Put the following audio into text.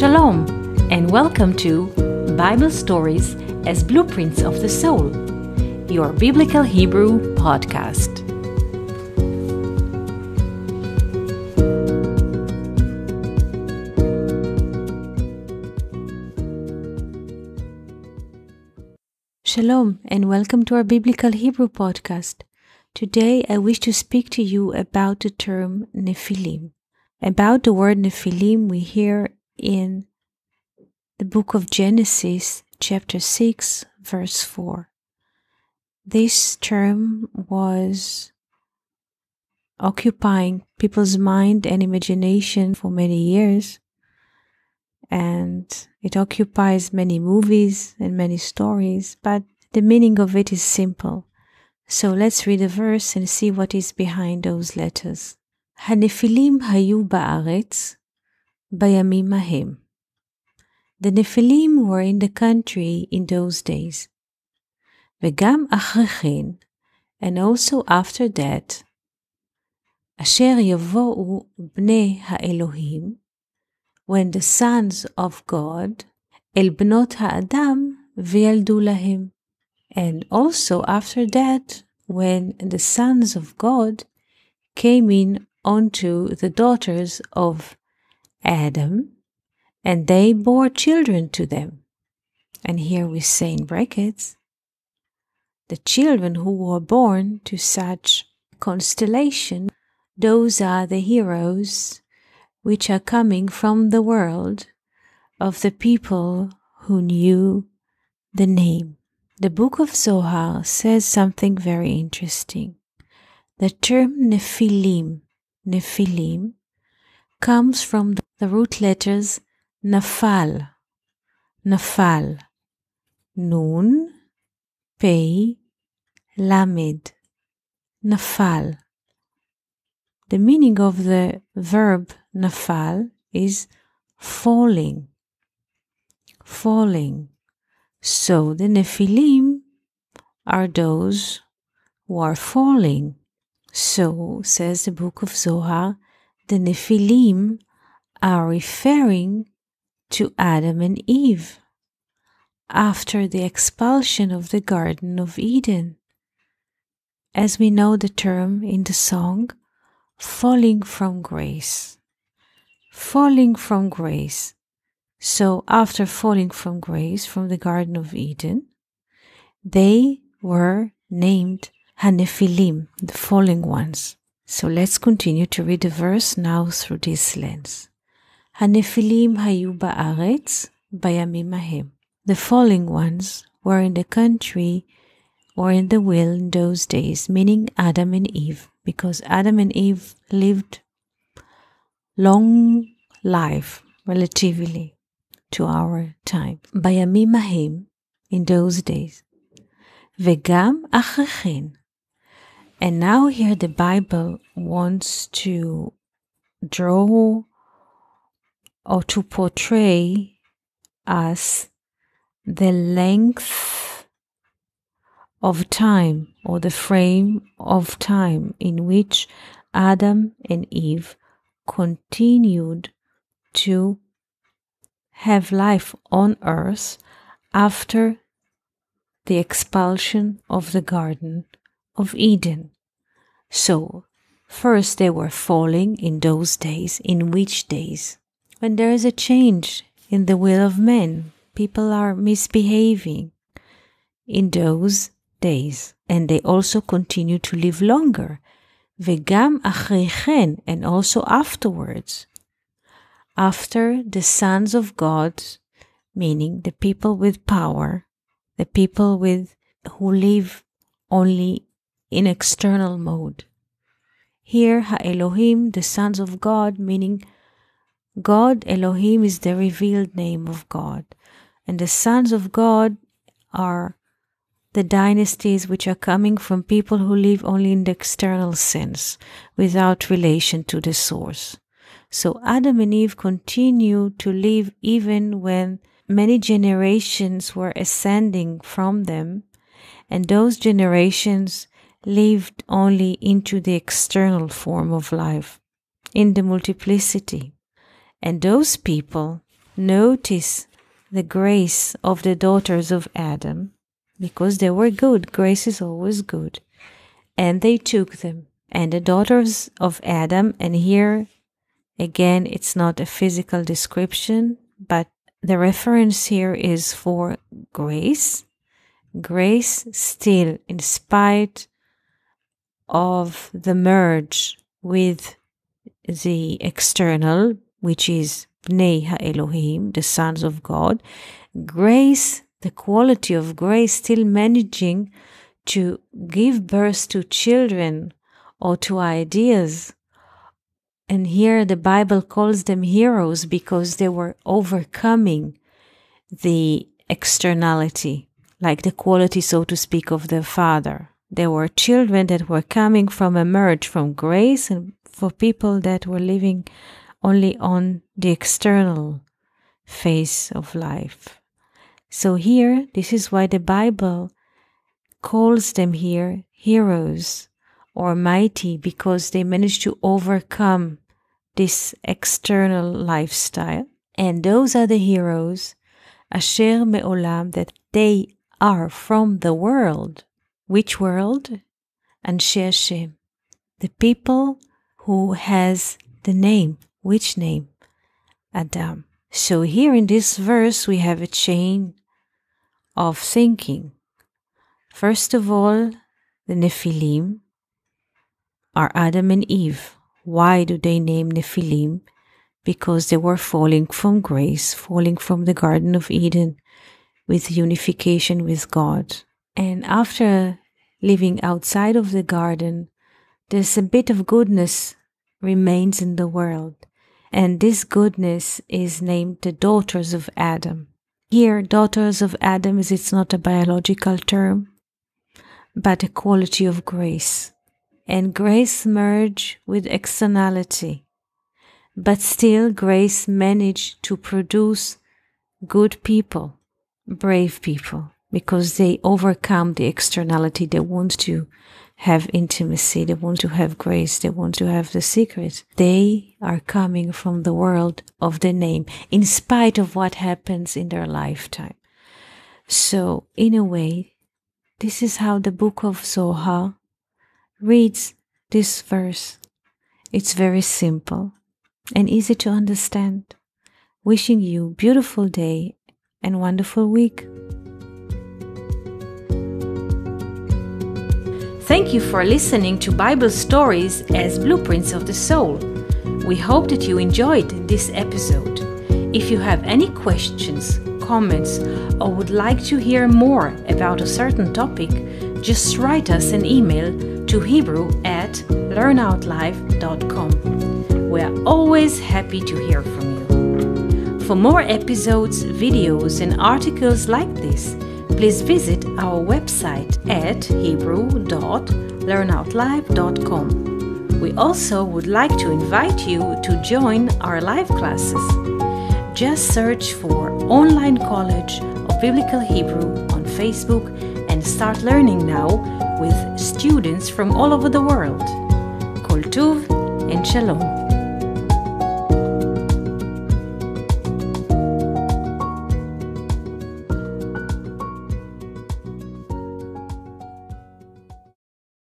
Shalom, and welcome to Bible Stories as Blueprints of the Soul, your Biblical Hebrew podcast. Shalom, and welcome to our Biblical Hebrew podcast. Today I wish to speak to you about the term Nephilim. About the word Nephilim, we hear in the book of Genesis, chapter 6, verse 4. This term was occupying people's mind and imagination for many years, and it occupies many movies and many stories, but the meaning of it is simple. So let's read a verse and see what is behind those letters. הנפילים היו בארץ בימים ההם. The Nephilim were in the country in those days. וגם אחרי כן, and also after that, אשר יבואו בני האלוהים, when the sons of God, אל בנות האדם וילדו להם. And also after that, when the sons of God came in onto the daughters of Adam, and they bore children to them. And here we say in brackets, the children who were born to such constellation, those are the heroes which are coming from the world of the people who knew the name. The book of Zohar says something very interesting. The term Nephilim, Nephilim, comes from the root letters Nafal, Nafal, Nun, Pei, Lamed, Nafal. The meaning of the verb Nafal is falling, falling. So the Nephilim are those who are falling. So says the book of Zohar, the Nephilim are referring to Adam and Eve after the expulsion of the Garden of Eden. As we know the term in the song, falling from grace. Falling from grace. So, after falling from grace from the Garden of Eden, they were named Hanephilim, the falling ones. So let's continue to read the verse now through this lens. הנפילים היו בארץ בימים ההם. The falling ones were in the country or in the will in those days, meaning Adam and Eve, because Adam and Eve lived long life relatively to our time. בימים ההם, in those days. וגם אחרי כן. And now here the Bible wants to draw or to portray as the length of time or the frame of time in which Adam and Eve continued to have life on earth after the expulsion of the Garden of Eden. So, first they were falling in those days. In which days? when there is a change in the will of men, people are misbehaving in those days, and they also continue to live longer. Vegam אחרי and also afterwards. After the sons of God, meaning the people with power, the people with who live only in external mode. Here, Ha Elohim, the sons of God, meaning God Elohim is the revealed name of God, and the sons of God are the dynasties which are coming from people who live only in the external sense, without relation to the source. So Adam and Eve continue to live even when many generations were ascending from them, and those generations lived only into the external form of life, in the multiplicity. And those people notice the grace of the daughters of Adam because they were good. Grace is always good. And they took them. And the daughters of Adam, and here again, it's not a physical description, but the reference here is for grace. Grace still, in spite of the merge with the external, which is Bnei HaElohim, the sons of God, grace, the quality of grace, still managing to give birth to children or to ideas. And here the Bible calls them heroes because they were overcoming the externality, like the quality, so to speak, of their father. There were children that were coming from a merge from grace and for people that were living only on the external face of life. So here, this is why the Bible calls them here heroes or mighty because they managed to overcome this external lifestyle. And those are the heroes, Asher Me'olam, that they are from the world. Which world? Anshe Hashem. The people who has the name. Which name? Adam. So here in this verse we have a chain of thinking. First of all, the Nephilim are Adam and Eve. Why do they name Nephilim? Because they were falling from grace, falling from the Garden of Eden with unification with God. And after living outside of the garden, there's a bit of goodness remains in the world. And this goodness is named the daughters of Adam. Here, daughters of Adam is it's not a biological term, but a quality of grace. And grace merge with externality. But still grace managed to produce good people, brave people, because they overcome the externality. They want to have intimacy, they want to have grace, they want to have the secret. They are coming from the world of the name, in spite of what happens in their lifetime. So, in a way, this is how the book of Zohar reads this verse. It's very simple and easy to understand. Wishing you beautiful day and wonderful week. Thank you for listening to Bible stories as blueprints of the soul. We hope that you enjoyed this episode. If you have any questions, comments, or would like to hear more about a certain topic, just write us an email to Hebrew at learnoutlive.com. We are always happy to hear from you. For more episodes, videos, and articles like this, please visit our website at hebrew.learnoutlive.com. We also would like to invite you to join our live classes. Just search for Online College of Biblical Hebrew on Facebook and start learning now with students from all over the world. Kol Tuv and Shalom.